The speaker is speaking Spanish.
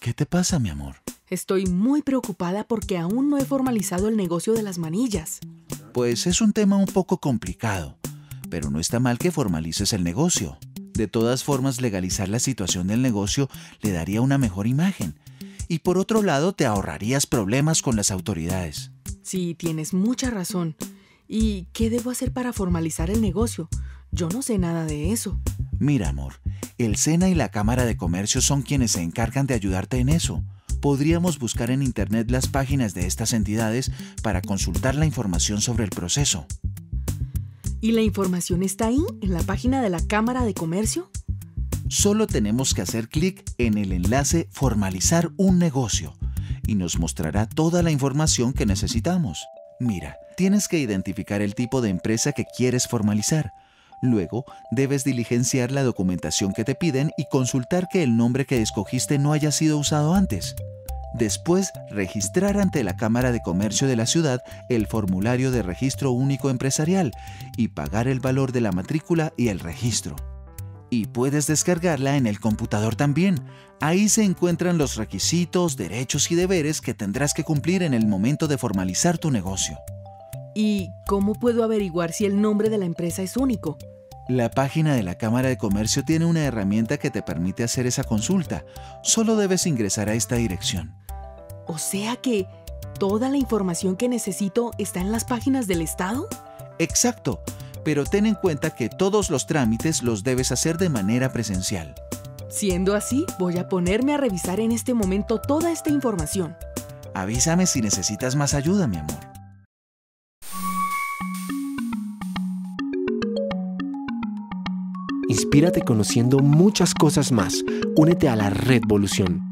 ¿Qué te pasa, mi amor? Estoy muy preocupada porque aún no he formalizado el negocio de las manillas. Pues es un tema un poco complicado, pero no está mal que formalices el negocio. De todas formas, legalizar la situación del negocio le daría una mejor imagen. Y por otro lado, te ahorrarías problemas con las autoridades. Sí, tienes mucha razón. ¿Y qué debo hacer para formalizar el negocio? Yo no sé nada de eso. Mira, amor, el SENA y la Cámara de Comercio son quienes se encargan de ayudarte en eso podríamos buscar en Internet las páginas de estas entidades para consultar la información sobre el proceso. ¿Y la información está ahí, en la página de la Cámara de Comercio? Solo tenemos que hacer clic en el enlace Formalizar un negocio y nos mostrará toda la información que necesitamos. Mira, tienes que identificar el tipo de empresa que quieres formalizar. Luego, debes diligenciar la documentación que te piden y consultar que el nombre que escogiste no haya sido usado antes. Después, registrar ante la Cámara de Comercio de la ciudad el formulario de registro único empresarial y pagar el valor de la matrícula y el registro. Y puedes descargarla en el computador también. Ahí se encuentran los requisitos, derechos y deberes que tendrás que cumplir en el momento de formalizar tu negocio. ¿Y cómo puedo averiguar si el nombre de la empresa es único? La página de la Cámara de Comercio tiene una herramienta que te permite hacer esa consulta. Solo debes ingresar a esta dirección. O sea que toda la información que necesito está en las páginas del Estado. Exacto, pero ten en cuenta que todos los trámites los debes hacer de manera presencial. Siendo así, voy a ponerme a revisar en este momento toda esta información. Avísame si necesitas más ayuda, mi amor. Inspírate conociendo muchas cosas más. Únete a la Red Volución.